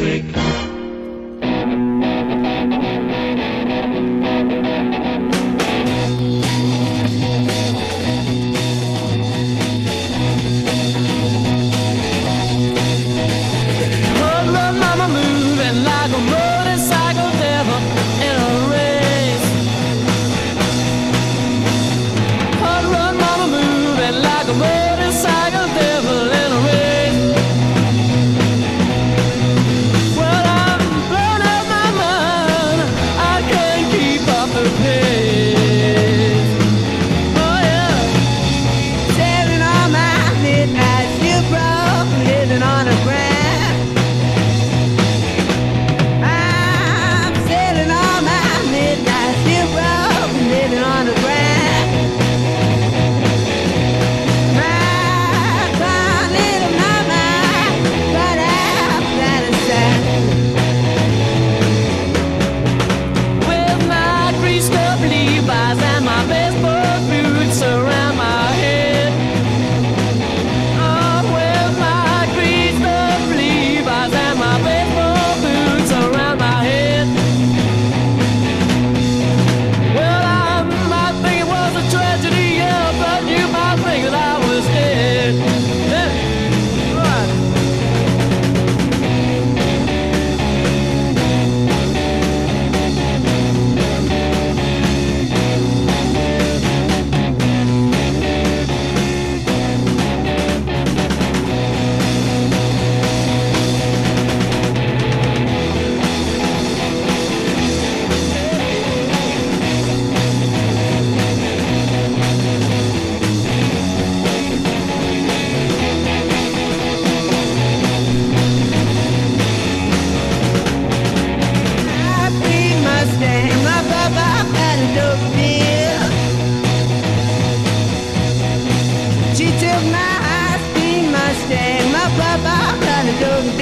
music. fly by, kinda doesn't